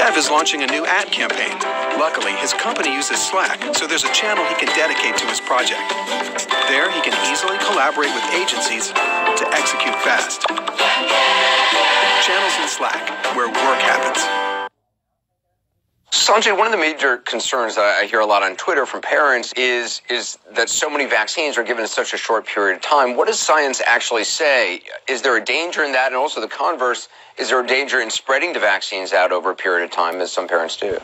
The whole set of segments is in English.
Dev is launching a new ad campaign. Luckily, his company uses Slack, so there's a channel he can dedicate to his project. There, he can easily collaborate with agencies to execute fast. Channels in Slack, where work happens. Sanjay, one of the major concerns that I hear a lot on Twitter from parents is is that so many vaccines are given in such a short period of time. What does science actually say? Is there a danger in that? And also the converse, is there a danger in spreading the vaccines out over a period of time, as some parents do?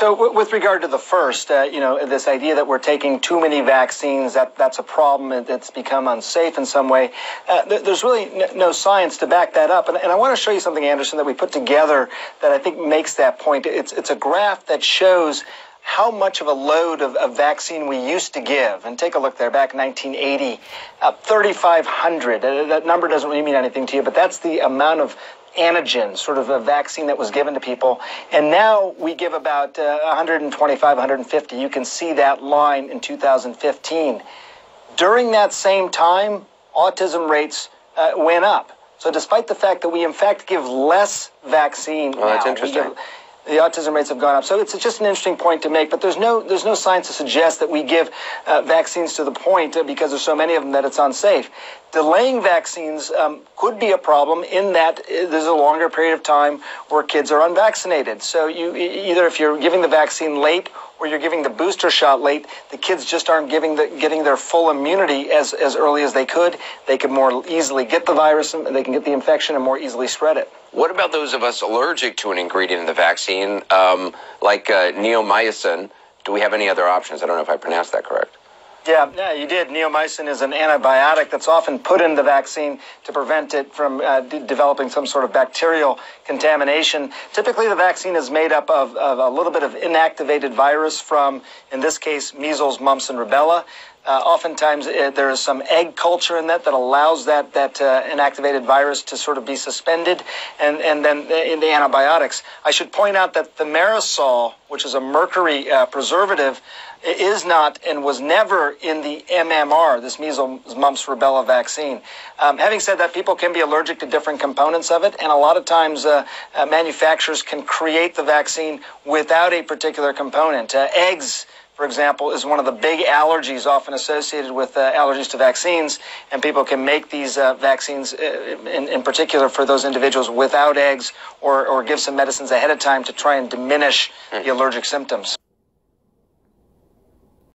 So, w- with regard to the first, uh, you know, this idea that we're taking too many vaccines, that that's a problem. It's become unsafe in some way. Uh, th- there's really n- no science to back that up. And, and I want to show you something, Anderson, that we put together that I think makes that point. It's it's a graph that shows how much of a load of, of, vaccine we used to give. And take a look there, back in 1980, uh, 3,500. Uh, that number doesn't really mean anything to you, but that's the amount of antigen, sort of a vaccine that was given to people. And now we give about uh, 125, 150. You can see that line in 2015. During that same time, autism rates uh, went up. So despite the fact that we in fact give less vaccine well, now, that's interesting the autism rates have gone up. So it's just an interesting point to make. But there's no there's no science to suggest that we give uh, vaccines to the point uh, because there's so many of them that it's unsafe. Delaying vaccines um, could be a problem in that uh, there's a longer period of time where kids are unvaccinated. So you either if you're giving the vaccine late or you're giving the booster shot late, the kids just aren't giving the, getting their full immunity as, as early as they could. They can more easily get the virus and they can get the infection and more easily spread it. What about those of us allergic to an ingredient in the vaccine, um, like uh, neomycin? Do we have any other options? I don't know if I pronounced that correct. Yeah, yeah, you did. Neomycin is an antibiotic that's often put in the vaccine to prevent it from uh, de- developing some sort of bacterial contamination. Typically, the vaccine is made up of, of, a little bit of inactivated virus from, in this case, measles, mumps, and rubella. Uh, oftentimes, uh, there is some egg culture in that that allows that that uh, inactivated virus to sort of be suspended, and and then in the antibiotics. I should point out that thimerosal, which is a mercury uh, preservative, is not and was never in the MMR, this measles, mumps, rubella vaccine. Um, having said that, people can be allergic to different components of it, and a lot of times uh, uh, manufacturers can create the vaccine without a particular component. eggs for example, is one of the big allergies often associated with uh, allergies to vaccines, and people can make these uh, vaccines, uh, in, in, particular for those individuals without eggs, or, or give some medicines ahead of time to try and diminish the allergic symptoms.